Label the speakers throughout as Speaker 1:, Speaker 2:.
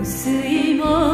Speaker 1: 薄いも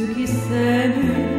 Speaker 1: ce qui s'aime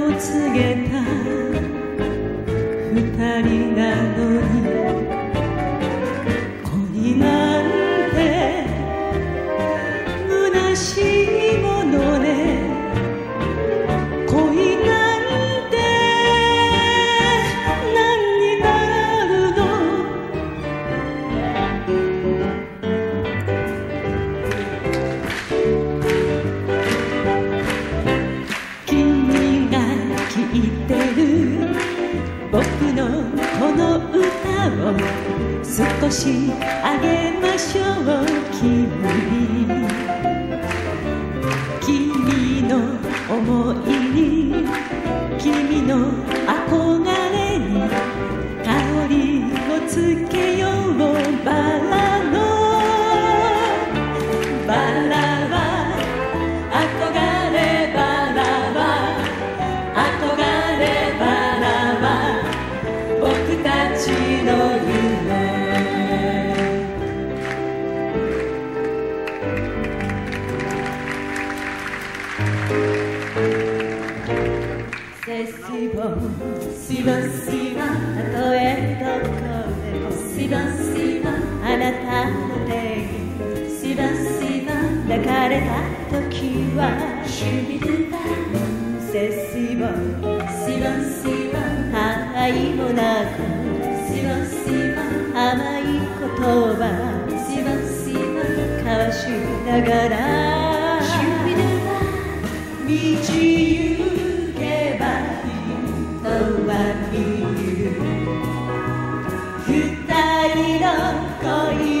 Speaker 1: を
Speaker 2: 告げた。二人なのに。恋少しあげましょう君君の思いに君の憧れに香りをつけようバラしばしばたとえどこでも
Speaker 1: しばしば
Speaker 2: あなたの手に
Speaker 1: しばしば
Speaker 2: 抱かれた時は
Speaker 1: 君だ
Speaker 2: せしば
Speaker 1: しばしば
Speaker 2: いもなく
Speaker 1: しばしば
Speaker 2: 甘い言葉
Speaker 1: しばしば
Speaker 2: 交わしながら二人の恋。